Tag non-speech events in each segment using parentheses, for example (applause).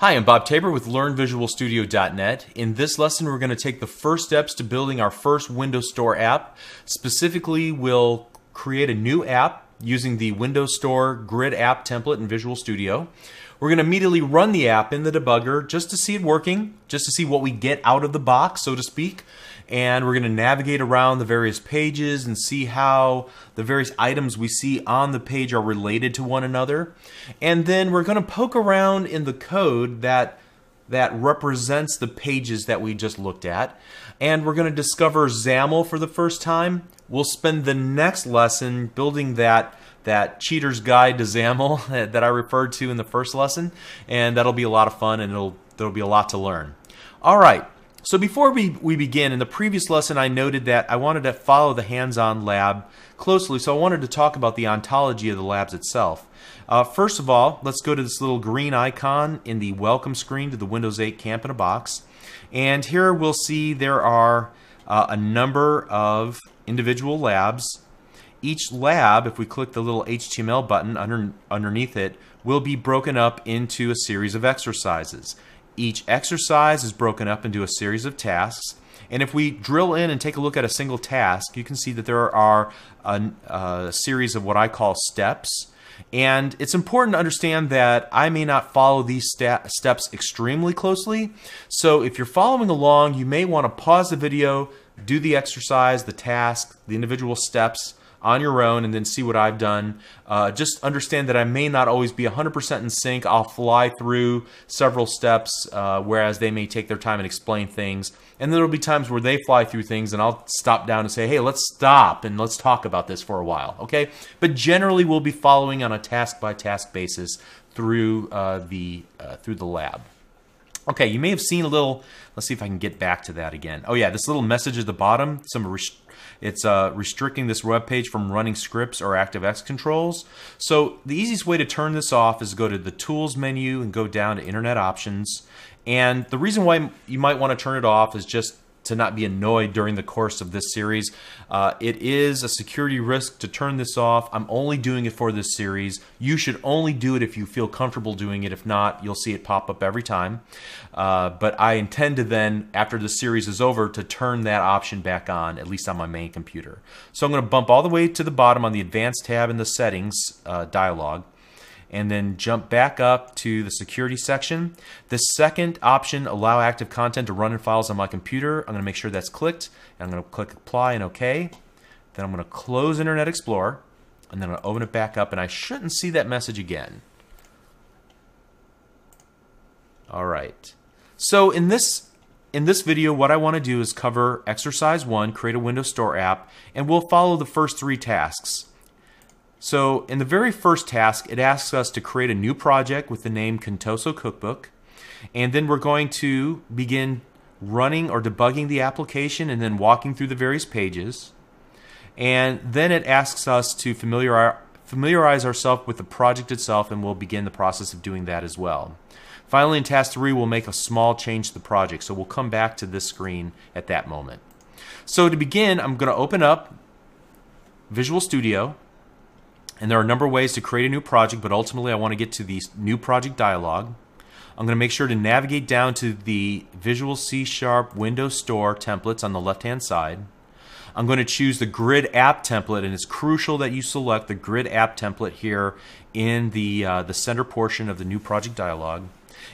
Hi, I'm Bob Tabor with LearnVisualStudio.net. In this lesson, we're going to take the first steps to building our first Windows Store app. Specifically, we'll create a new app using the Windows Store Grid App template in Visual Studio. We're going to immediately run the app in the debugger just to see it working, just to see what we get out of the box, so to speak and we're going to navigate around the various pages and see how the various items we see on the page are related to one another. And then we're going to poke around in the code that that represents the pages that we just looked at. And we're going to discover XAML for the first time. We'll spend the next lesson building that that cheater's guide to XAML (laughs) that I referred to in the first lesson, and that'll be a lot of fun and it'll there'll be a lot to learn. All right. So before we, we begin, in the previous lesson I noted that I wanted to follow the hands-on lab closely, so I wanted to talk about the ontology of the labs itself. Uh, first of all, let's go to this little green icon in the welcome screen to the Windows 8 Camp in a Box. And here we'll see there are uh, a number of individual labs. Each lab, if we click the little HTML button under, underneath it, will be broken up into a series of exercises. Each exercise is broken up into a series of tasks. And if we drill in and take a look at a single task, you can see that there are a, a series of what I call steps. And it's important to understand that I may not follow these steps extremely closely. So if you're following along, you may want to pause the video, do the exercise, the task, the individual steps, on your own and then see what I've done. Uh, just understand that I may not always be 100% in sync. I'll fly through several steps, uh, whereas they may take their time and explain things. And there will be times where they fly through things and I'll stop down and say, hey, let's stop and let's talk about this for a while, okay? But generally, we'll be following on a task by task basis through uh, the uh, through the lab. Okay, you may have seen a little. Let's see if I can get back to that again. Oh yeah, this little message at the bottom. Some it's uh, restricting this web page from running scripts or ActiveX controls. So the easiest way to turn this off is go to the Tools menu and go down to Internet Options. And the reason why you might want to turn it off is just to not be annoyed during the course of this series. Uh, it is a security risk to turn this off. I'm only doing it for this series. You should only do it if you feel comfortable doing it. If not, you'll see it pop up every time. Uh, but I intend to then, after the series is over, to turn that option back on, at least on my main computer. So I'm going to bump all the way to the bottom on the Advanced tab in the Settings uh, dialog and then jump back up to the security section. The second option, allow active content to run in files on my computer. I'm to make sure that's clicked. And I'm going to click apply and OK. Then I'm going to close Internet Explorer and then I'll open it back up and I shouldn't see that message again. All right. So in this in this video, what I want to do is cover exercise one, create a Windows Store app, and we'll follow the first three tasks. So in the very first task, it asks us to create a new project with the name Contoso Cookbook. And then we're going to begin running or debugging the application and then walking through the various pages. And then it asks us to familiarize, familiarize ourselves with the project itself and we'll begin the process of doing that as well. Finally, in task three, we'll make a small change to the project. So we'll come back to this screen at that moment. So to begin, I'm going to open up Visual Studio and there are a number of ways to create a new project, but ultimately I want to get to the new project dialog. I'm going to make sure to navigate down to the Visual C Sharp Windows Store templates on the left-hand side. I'm going to choose the Grid App template, and it's crucial that you select the Grid App template here in the, uh, the center portion of the new project dialog.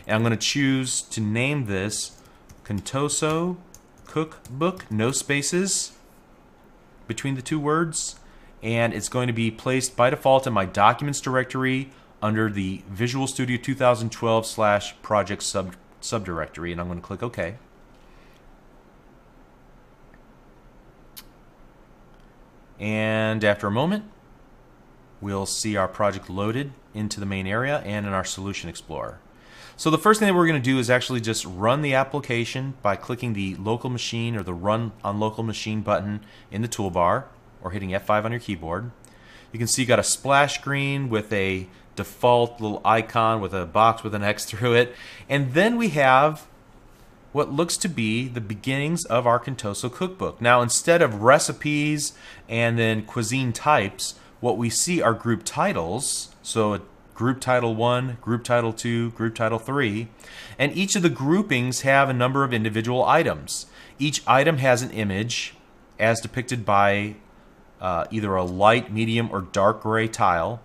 And I'm going to choose to name this Contoso Cookbook, no spaces between the two words and it's going to be placed by default in my documents directory under the Visual Studio 2012 slash project sub subdirectory and I'm going to click OK. And after a moment, we'll see our project loaded into the main area and in our Solution Explorer. So the first thing that we're going to do is actually just run the application by clicking the local machine or the run on local machine button in the toolbar or hitting F5 on your keyboard. You can see you got a splash screen with a default little icon with a box with an X (laughs) through it. And then we have what looks to be the beginnings of our Contoso cookbook. Now, instead of recipes and then cuisine types, what we see are group titles. So group title 1, group title 2, group title 3, and each of the groupings have a number of individual items. Each item has an image as depicted by uh, either a light, medium, or dark gray tile.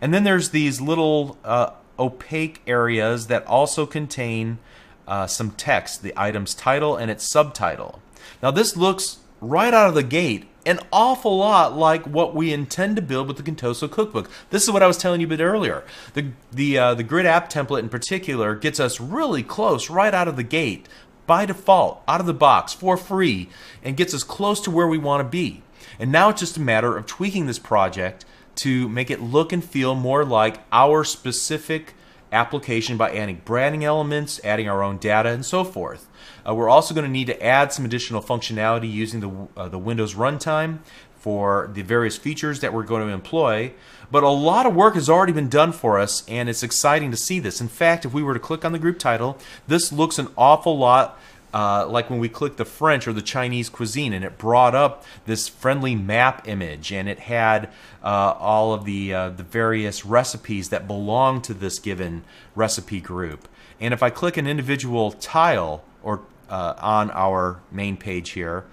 And then there's these little uh, opaque areas that also contain uh, some text, the item's title and its subtitle. Now, this looks right out of the gate an awful lot like what we intend to build with the Contoso cookbook. This is what I was telling you a bit earlier. The the uh, the grid app template in particular gets us really close right out of the gate by default, out of the box for free, and gets us close to where we want to be. And now it's just a matter of tweaking this project to make it look and feel more like our specific application by adding branding elements, adding our own data, and so forth. Uh, we're also going to need to add some additional functionality using the, uh, the Windows runtime for the various features that we're going to employ. But a lot of work has already been done for us, and it's exciting to see this. In fact, if we were to click on the group title, this looks an awful lot uh, like when we clicked the French or the Chinese cuisine, and it brought up this friendly map image, and it had uh, all of the uh, the various recipes that belong to this given recipe group. And if I click an individual tile or uh, on our main page here,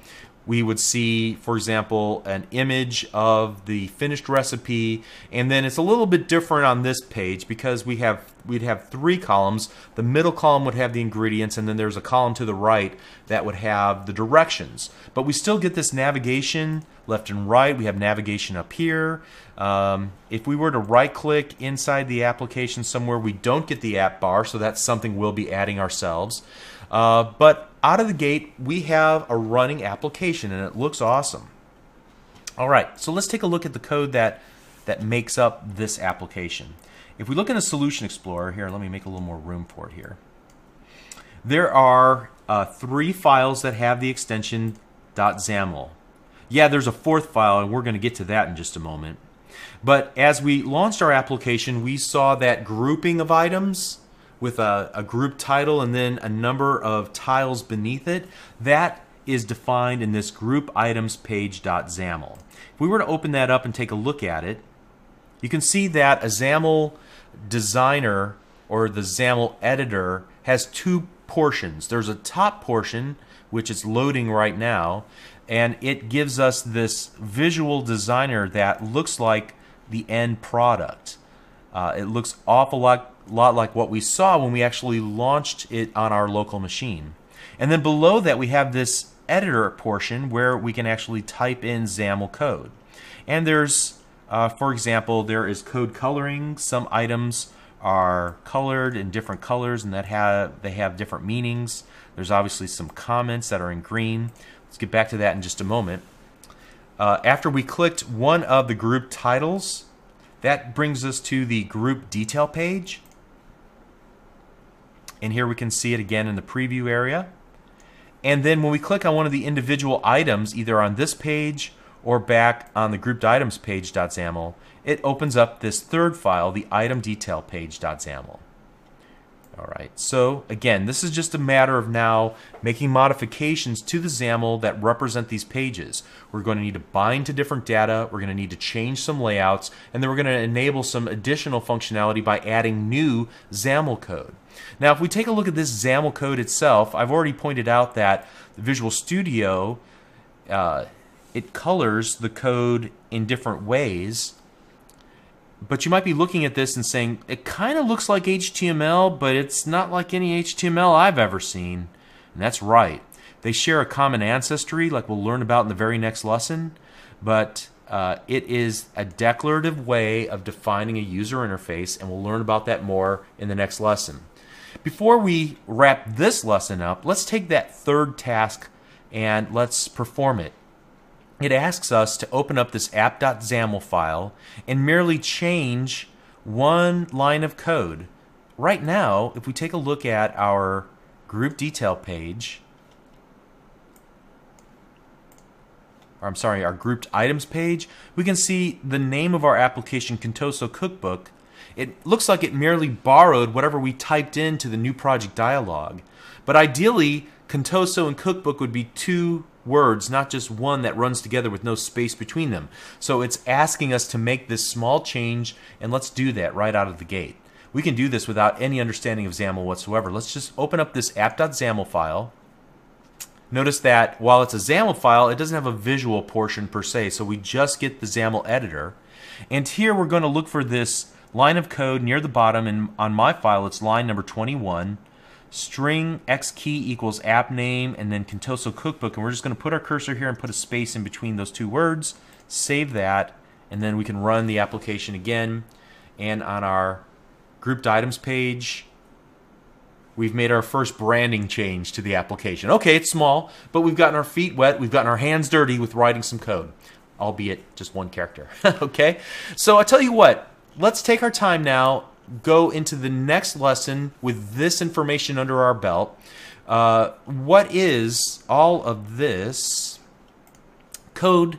we would see, for example, an image of the finished recipe, and then it's a little bit different on this page because we have we'd have three columns. The middle column would have the ingredients, and then there's a column to the right that would have the directions. But we still get this navigation left and right. We have navigation up here. Um, if we were to right click inside the application somewhere, we don't get the app bar, so that's something we'll be adding ourselves. Uh, but out of the gate, we have a running application and it looks awesome. All right, so let's take a look at the code that, that makes up this application. If we look in the Solution Explorer, here, let me make a little more room for it here. There are uh, three files that have the extension .xaml. Yeah, there's a fourth file, and we're going to get to that in just a moment. But as we launched our application, we saw that grouping of items with a, a group title and then a number of tiles beneath it, that is defined in this group items page.xaml. If we were to open that up and take a look at it, you can see that a XAML designer or the XAML editor has two portions. There's a top portion, which is loading right now, and it gives us this visual designer that looks like the end product. Uh, it looks awful lot lot like what we saw when we actually launched it on our local machine. And then below that, we have this editor portion where we can actually type in XAML code. And there's, uh, for example, there is code coloring. Some items are colored in different colors and that have they have different meanings. There's obviously some comments that are in green. Let's get back to that in just a moment. Uh, after we clicked one of the group titles, that brings us to the group detail page. And here we can see it again in the preview area. And then when we click on one of the individual items, either on this page or back on the grouped items page.xaml, it opens up this third file, the item detail page.xaml. All right, so again, this is just a matter of now making modifications to the XAML that represent these pages. We're going to need to bind to different data, we're going to need to change some layouts, and then we're going to enable some additional functionality by adding new XAML code. Now, if we take a look at this XAML code itself, I've already pointed out that the Visual Studio, uh, it colors the code in different ways but you might be looking at this and saying, it kind of looks like HTML, but it's not like any HTML I've ever seen. And that's right. They share a common ancestry, like we'll learn about in the very next lesson, but uh, it is a declarative way of defining a user interface, and we'll learn about that more in the next lesson. Before we wrap this lesson up, let's take that third task and let's perform it it asks us to open up this app.xaml file and merely change one line of code. Right now, if we take a look at our group detail page, or I'm sorry, our grouped items page, we can see the name of our application, Contoso Cookbook. It looks like it merely borrowed whatever we typed into the new project dialog. But ideally, Contoso and Cookbook would be two words, not just one that runs together with no space between them. So it's asking us to make this small change, and let's do that right out of the gate. We can do this without any understanding of XAML whatsoever. Let's just open up this app.xaml file. Notice that while it's a XAML file, it doesn't have a visual portion per se, so we just get the XAML editor. And here we're going to look for this line of code near the bottom, and on my file it's line number 21 string x key equals app name and then Contoso Cookbook and we're just going to put our cursor here and put a space in between those two words save that and then we can run the application again. And on our grouped items page we've made our first branding change to the application. Okay it's small but we've gotten our feet wet we've gotten our hands dirty with writing some code albeit just one character (laughs) okay? So I tell you what let's take our time now go into the next lesson with this information under our belt. Uh, what is all of this code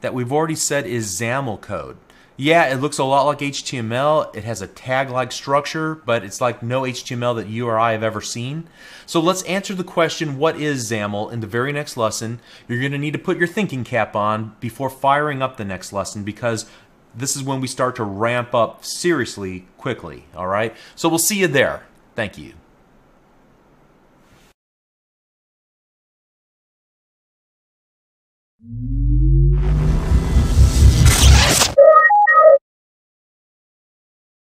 that we've already said is XAML code? Yeah, it looks a lot like HTML. It has a tag-like structure, but it's like no HTML that you or I have ever seen. So let's answer the question, what is XAML, in the very next lesson. You're going to need to put your thinking cap on before firing up the next lesson because this is when we start to ramp up seriously quickly. All right. So we'll see you there. Thank you.